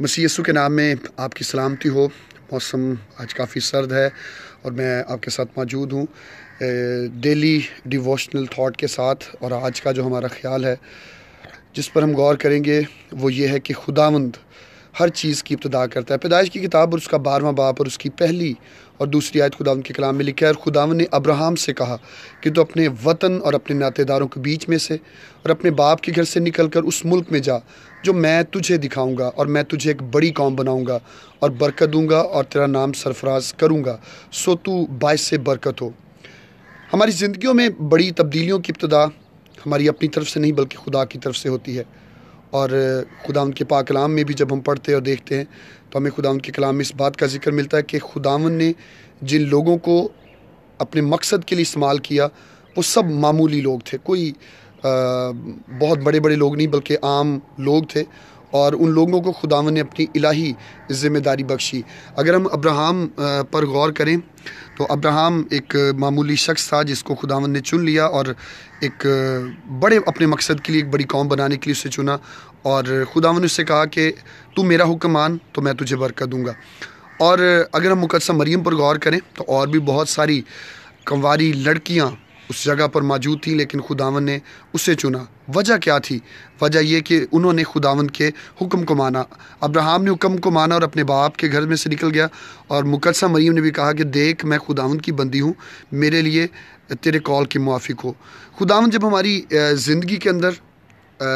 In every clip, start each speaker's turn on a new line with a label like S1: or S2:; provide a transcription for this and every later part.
S1: مسی یسو کے نام میں آپ کی سلامتی ہو۔ موسم آج کافی سرد ہے اور میں آپ کے ساتھ موجود ہوں۔ ڈیلی ڈیووشنل تھاٹ کے ساتھ اور آج کا جو ہمارا خیال ہے، جس پر ہم غور کریں گے، وہ یہ ہے کہ خداوند ہر چیز کی ابتدا کرتا ہے۔ پیدائش کی کتاب اور اس کا بارہواں باپ اور اس کی پہلی اور دوسری آیت خداوند کے کلام میں لکھا ہے، اور خداوند نے ابراہم سے کہا کہ تو اپنے وطن اور اپنے ناتے داروں کے بیچ میں سے اور اپنے باپ کے گھر سے نکل کر اس ملک میں جا جو میں تجھے دکھاؤں گا اور میں تجھے ایک بڑی قوم بناؤں گا اور برکت دوں گا اور تیرا نام سرفراز کروں گا، سو تو باعث سے برکت ہو۔ ہماری زندگیوں میں بڑی تبدیلیوں کی ابتدا ہماری اپنی طرف سے نہیں بلکہ خدا کی طرف سے ہوتی ہے۔ اور خداوند کے پاک کلام میں بھی جب ہم پڑھتے اور دیکھتے ہیں، تو ہمیں خداوند کے کلام میں اس بات کا ذکر ملتا ہے کہ خداوند نے جن لوگوں کو اپنے مقصد کے لیے استعمال کیا، وہ سب معمولی لوگ تھے۔ کوئی بہت بڑے بڑے لوگ نہیں، بلکہ عام لوگ تھے۔ اور ان لوگوں کو خداون نے اپنی الہی ذمہ داری بخشی۔ اگر ہم ابراہم پر غور کریں تو ابراہم ایک معمولی شخص تھا جس کو خداون نے چن لیا اور ایک بڑے اپنے مقصد کے لیے ایک بڑی قوم بنانے کے لیے اسے چنا اور خداون نے اس سے کہا کہ تو میرا حکم مان تو میں تجھے برکت دوں گا۔ اور اگر ہم مقدسہ مریم پر غور کریں تو اور بھی بہت ساری کنواری لڑکیاں اس جگہ پر موجود تھیں لیکن خداون نے اسے چنا۔ وجہ کیا تھی؟ وجہ یہ کہ انہوں نے خداون کے حکم کو مانا۔ ابراہم نے حکم کو مانا اور اپنے باپ کے گھر میں سے نکل گیا۔ اور مقدسہ مریم نے بھی کہا کہ دیکھ، میں خداون کی بندی ہوں، میرے لیے تیرے کال کے موافق ہو۔ خداون جب ہماری زندگی کے اندر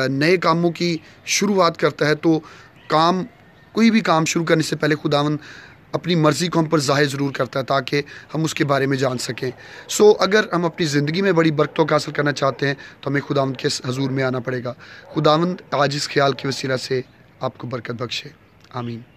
S1: نئے کاموں کی شروعات کرتا ہے تو کام، کوئی بھی کام شروع کرنے سے پہلے خداون اپنی مرضی کو ہم پر ظاہر ضرور کرتا ہے تاکہ ہم اس کے بارے میں جان سکیں۔ سو اگر ہم اپنی زندگی میں بڑی برکتوں کا حاصل کرنا چاہتے ہیں، تو ہمیں خداوند کے حضور میں آنا پڑے گا۔ خداوند آج اس خیال کے وسیلہ سے آپ کو برکت بخشے۔ آمین۔